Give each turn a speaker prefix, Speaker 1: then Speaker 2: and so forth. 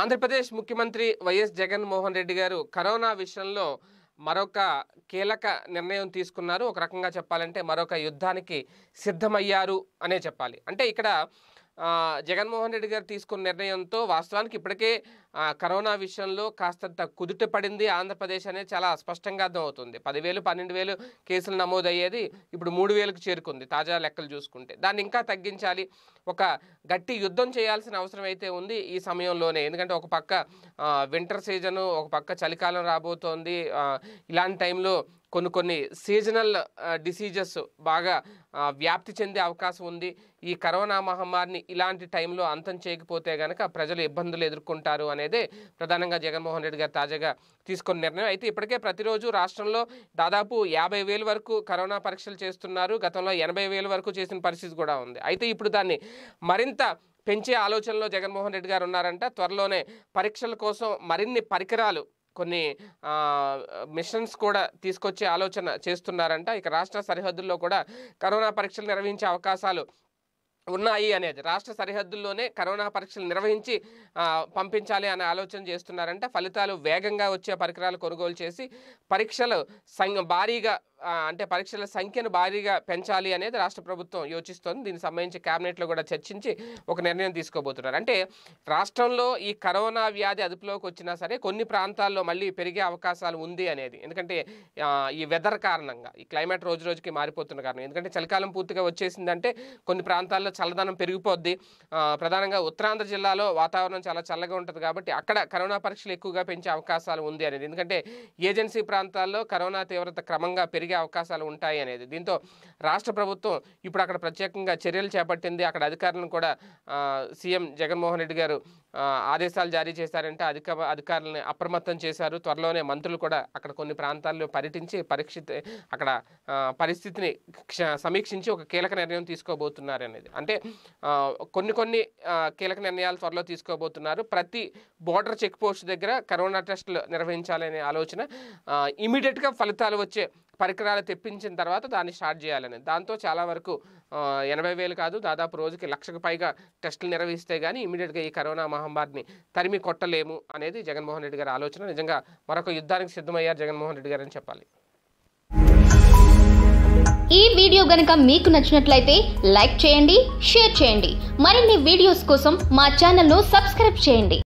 Speaker 1: ఆంధ్రప్రదేశ్ ముఖ్యమంత్రి వైఎస్ జగన్మోహన్ రెడ్డి గారు కరోనా విషయంలో మరొక కీలక నిర్ణయం తీసుకున్నారు. ఒక రకంగా చెప్పాలంటే మరొక యుద్ధానికి సిద్ధమయ్యారు అనే చెప్పాలి. అంటే ఇక్కడ జగన్మోహన్ రెడ్డి గారు తీసుకున్న నిర్ణయంతో వాస్తవానికి ఇప్పటికే కరోనా విషయంలో కాస్తంత కుదుట పడింది ఆంధ్రప్రదేశ్ అనేది చాలా స్పష్టంగా అర్థమవుతుంది. పదివేలు పన్నెండు వేలు కేసులు నమోదయ్యేది ఇప్పుడు మూడు వేలకు చేరుకుంది. తాజా లెక్కలు చూసుకుంటే దాన్ని ఇంకా తగ్గించాలి. ఒక గట్టి యుద్ధం చేయాల్సిన అవసరం అయితే ఉంది ఈ సమయంలోనే. ఎందుకంటే ఒక పక్క వింటర్ సీజను ఒక పక్క చలికాలం రాబోతోంది. ఇలాంటి టైంలో కొన్ని కొన్ని సీజనల్ డిసీజెస్ బాగా వ్యాప్తి చెందే అవకాశం ఉంది. ఈ కరోనా మహమ్మారిని ఇలాంటి టైంలో అంతం చేయకపోతే కనుక ప్రజలు ఇబ్బందులు ఎదుర్కొంటారు అనేది ప్రధానంగా జగన్మోహన్ రెడ్డి గారు తాజాగా తీసుకున్న నిర్ణయం. అయితే ఇప్పటికే ప్రతిరోజు రాష్ట్రంలో దాదాపు యాభై వేల వరకు కరోనా పరీక్షలు చేస్తున్నారు. గతంలో ఎనభై వేల వరకు చేసిన పరిస్థితి కూడా ఉంది. అయితే ఇప్పుడు దాన్ని మరింత పెంచే ఆలోచనలో జగన్మోహన్ రెడ్డి గారు ఉన్నారంట. త్వరలోనే పరీక్షల కోసం మరిన్ని పరికరాలు కొన్ని మిషన్స్ కూడా తీసుకొచ్చే ఆలోచన చేస్తున్నారంట. ఇక రాష్ట్ర సరిహద్దుల్లో కూడా కరోనా పరీక్షలు నిర్వహించే అవకాశాలు ఉన్నాయి అనేది. రాష్ట్ర సరిహద్దుల్లోనే కరోనా పరీక్షలు నిర్వహించి పంపించాలి అనే ఆలోచన చేస్తున్నారంటే. ఫలితాలు వేగంగా వచ్చే పరికరాలు కొనుగోలు చేసి పరీక్షలు సం భారీగా అంటే పరీక్షల సంఖ్యను భారీగా పెంచాలి అనేది రాష్ట్ర ప్రభుత్వం యోచిస్తోంది. దీనికి సంబంధించి కేబినెట్లో కూడా చర్చించి ఒక నిర్ణయం తీసుకోబోతున్నారు. అంటే రాష్ట్రంలో ఈ కరోనా వ్యాధి అదుపులోకి వచ్చినా సరే కొన్ని ప్రాంతాల్లో మళ్ళీ పెరిగే అవకాశాలు ఉంది అనేది. ఎందుకంటే ఈ వెదర్ కారణంగా ఈ క్లైమేట్ రోజు రోజుకి మారిపోతున్న కారణం. ఎందుకంటే చలికాలం పూర్తిగా వచ్చేసిందంటే కొన్ని ప్రాంతాల్లో చల్లదనం పెరిగిపోద్ది. ప్రధానంగా ఉత్తరాంధ్ర జిల్లాలో వాతావరణం చాలా చల్లగా ఉంటుంది కాబట్టి అక్కడ కరోనా పరీక్షలు ఎక్కువగా పెంచే అవకాశాలు ఉంది అనేది. ఎందుకంటే ఏజెన్సీ ప్రాంతాల్లో కరోనా తీవ్రత క్రమంగా పెరిగే అవకాశాలు ఉంటాయి అనేది. దీంతో రాష్ట్ర ప్రభుత్వం ఇప్పుడు అక్కడ ప్రత్యేకంగా చర్యలు చేపట్టింది. అక్కడ అధికారులను కూడా సీఎం జగన్మోహన్ రెడ్డి గారు ఆదేశాలు జారీ చేశారంటే అధిక అధికారులను అప్రమత్తం చేశారు. త్వరలోనే మంత్రులు కూడా అక్కడ కొన్ని ప్రాంతాల్లో పర్యటించి పరీక్ష అక్కడ పరిస్థితిని క్ష- సమీక్షించి ఒక కీలక నిర్ణయం తీసుకోబోతున్నారు అనేది. అంటే కొన్ని కొన్ని కీలక నిర్ణయాలు త్వరలో తీసుకోబోతున్నారు. ప్రతి బోర్డర్ చెక్ పోస్ట్ దగ్గర కరోనా టెస్టులు నిర్వహించాలనే ఆలోచన ఇమీడియట్గా ఫలితాలు వచ్చే పరికరాలు తెప్పించిన తర్వాత దాన్ని స్టార్ట్ చేయాలని. దాంతో చాలా వరకు ఎనభై వేలు కాదు దాదాపు రోజుకి లక్షకు పైగా టెస్టులు నిర్వహిస్తే కానీ ఇమీడియట్గా ఈ కరోనా మహమ్మారిని తరిమి కొట్టలేము అనేది జగన్మోహన్ రెడ్డి గారి ఆలోచన. నిజంగా మరొక యుద్ధానికి సిద్ధమయ్యారు జగన్మోహన్ రెడ్డి గారు అని చెప్పాలి.
Speaker 2: ఈ వీడియో గనుక మీకు నచ్చినట్లయితే లైక్ చేయండి షేర్ చేయండి. మరిన్ని వీడియోస్ కోసం మా ఛానల్ను సబ్స్క్రైబ్ చేయండి.